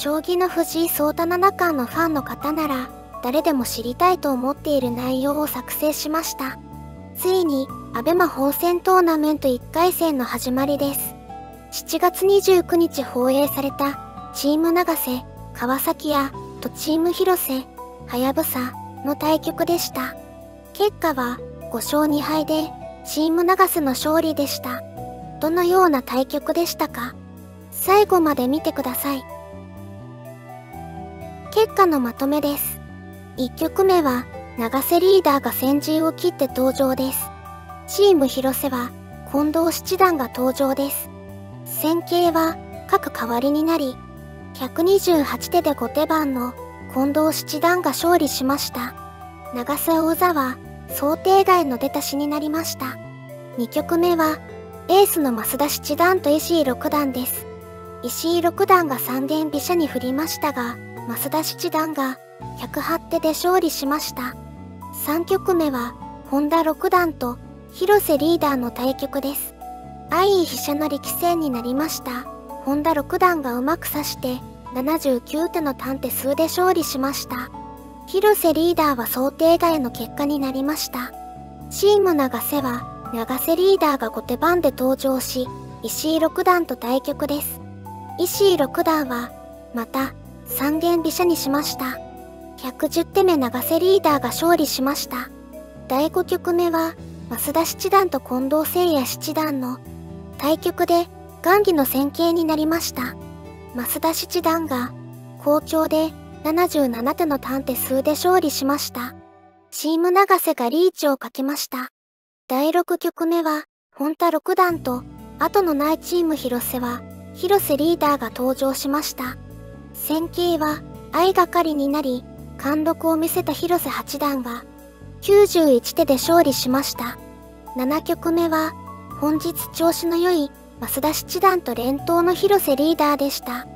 将棋の藤井聡太七冠のファンの方なら、誰でも知りたいと思っている内容を作成しました。ついに、アベマ本戦トーナメント1回戦の始まりです。7月29日放映された、チーム長瀬、川崎屋とチーム広瀬、はやぶさの対局でした。結果は5勝2敗で、チーム長瀬の勝利でした。どのような対局でしたか？最後まで見てください。結果のまとめです。1曲目は、長瀬リーダーが先陣を切って登場です。チーム広瀬は、近藤七段が登場です。戦型は、各代わりになり、128手で後手番の近藤七段が勝利しました。長瀬王座は、想定外の出たしになりました。2曲目は、エースの増田七段と石井六段です。石井六段が三連飛車に振りましたが、増田七段が108手で勝利しました。3局目は、本田六段と広瀬リーダーの対局です。相い飛車の力戦になりました。本田六段がうまく指して、79手の短手数で勝利しました。広瀬リーダーは想定外の結果になりました。チーム長瀬は、長瀬リーダーが後手番で登場し、石井六段と対局です。石井六段は、また、三元飛車にしました。110手目長瀬リーダーが勝利しました。第5局目は、増田七段と近藤誠也七段の対局で雁木の戦型になりました。増田七段が、好調で77手の短手数で勝利しました。チーム長瀬がリーチをかけました。第6局目は、本田六段と、後のないチーム広瀬は、広瀬リーダーが登場しました。戦型は、相掛かりになり、貫禄を見せた広瀬八段が、91手で勝利しました。7局目は、本日調子の良い、増田七段と連投の広瀬リーダーでした。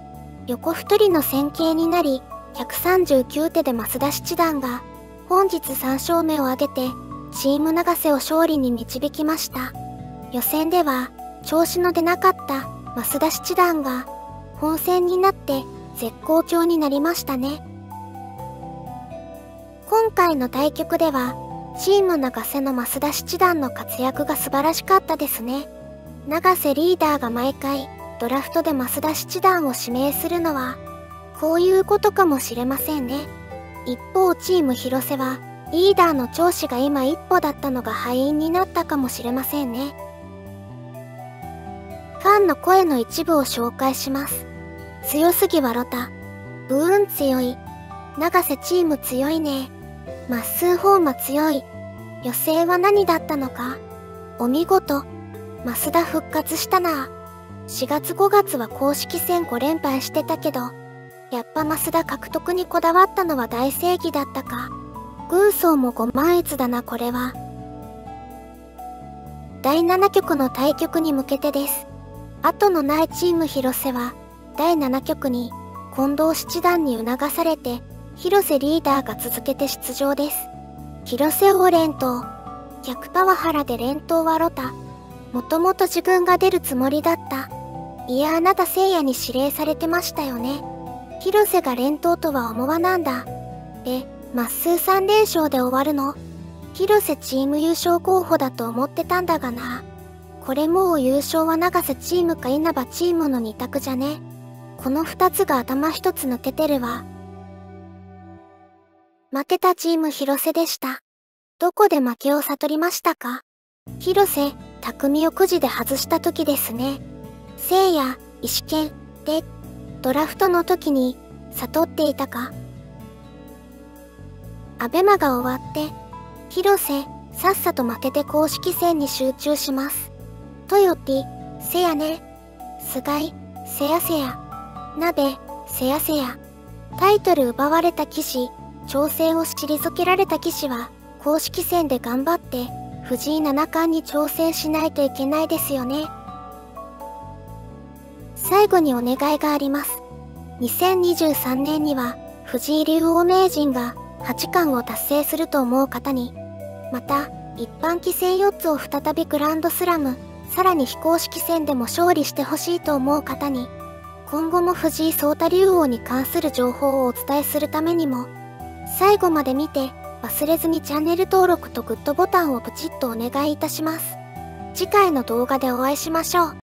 横太りの戦型になり、139手で増田七段が本日3勝目を挙げてチーム長瀬を勝利に導きました。予選では調子の出なかった増田七段が本戦になって絶好調になりましたね。今回の対局ではチーム長瀬の増田七段の活躍が素晴らしかったですね。長瀬リーダーが毎回ドラフトで増田七段を指名するのはこういうことかもしれませんね。一方チーム広瀬は、リーダーの調子が今一歩だったのが敗因になったかもしれませんね。ファンの声の一部を紹介します。強すぎはロタ。ブーン強い。長瀬チーム強いね。まっすーホーマ強い。予選は何だったのかお見事。増田復活したな。4月5月は公式戦5連敗してたけど、やっぱ増田獲得にこだわったのは大正義だったか。軍曹もご満悦だなこれは。第7局の対局に向けてです。後のないチーム広瀬は、第7局に近藤七段に促されて、広瀬リーダーが続けて出場です。広瀬王連投。逆パワハラで連投はロタ。もともと自分が出るつもりだった。いやあなた聖夜に指令されてましたよね。広瀬が連投とは思わなんだ。え、まっすー3連勝で終わるの広瀬チーム優勝候補だと思ってたんだがな。これもう優勝は永瀬チームか稲葉チームの2択じゃね。この2つが頭一つ抜けてるわ。負けたチーム広瀬でした。どこで負けを悟りましたか？広瀬、匠をくじで外した時ですね。聖夜、石剣、で、ドラフトの時に悟っていたかアベマが終わって、広瀬、さっさと負けて公式戦に集中します。トヨティ、せやね。菅井、せやせや。鍋、せやせや。タイトル奪われた騎士、挑戦を退けられた騎士は、公式戦で頑張って、藤井七冠に挑戦しないといけないですよね。最後にお願いがあります。2023年には藤井竜王名人が八冠を達成すると思う方に、また一般棋戦4つを再びグランドスラム、さらに非公式戦でも勝利してほしいと思う方に、今後も藤井聡太竜王に関する情報をお伝えするためにも、最後まで見て忘れずにチャンネル登録とグッドボタンをポチッとお願いいたします。次回の動画でお会いしましょう。